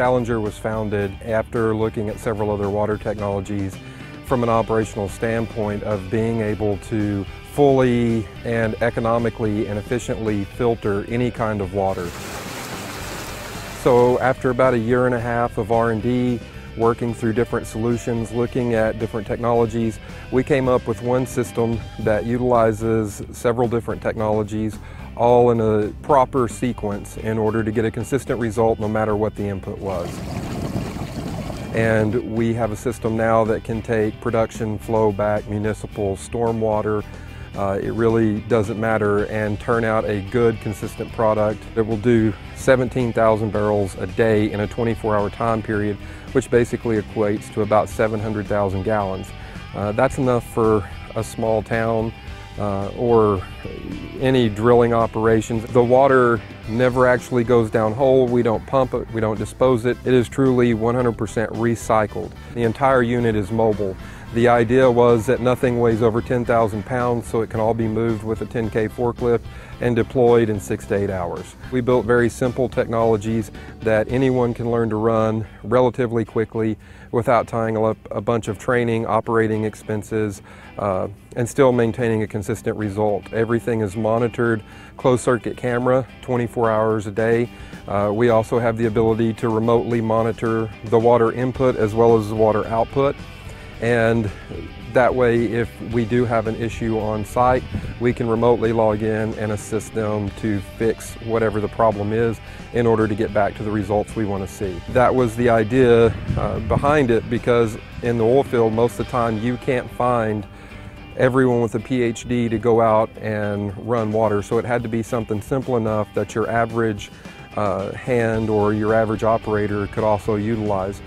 Challenger was founded after looking at several other water technologies from an operational standpoint of being able to fully and economically and efficiently filter any kind of water. So after about a year and a half of R&D, working through different solutions, looking at different technologies, we came up with one system that utilizes several different technologies all in a proper sequence in order to get a consistent result no matter what the input was. And we have a system now that can take production, flow back, municipal, stormwater, uh, it really doesn't matter and turn out a good consistent product that will do 17,000 barrels a day in a 24 hour time period which basically equates to about 700,000 gallons. Uh, that's enough for a small town uh, or any drilling operations. The water never actually goes down hole. We don't pump it, we don't dispose it. It is truly 100% recycled. The entire unit is mobile. The idea was that nothing weighs over 10,000 pounds, so it can all be moved with a 10K forklift and deployed in six to eight hours. We built very simple technologies that anyone can learn to run relatively quickly without tying up a bunch of training, operating expenses, uh, and still maintaining a consistent result. Everything is monitored, closed circuit camera, 24 hours a day. Uh, we also have the ability to remotely monitor the water input as well as the water output. And that way, if we do have an issue on site, we can remotely log in and assist them to fix whatever the problem is in order to get back to the results we want to see. That was the idea uh, behind it because in the oil field, most of the time you can't find everyone with a PhD to go out and run water. So it had to be something simple enough that your average uh, hand or your average operator could also utilize.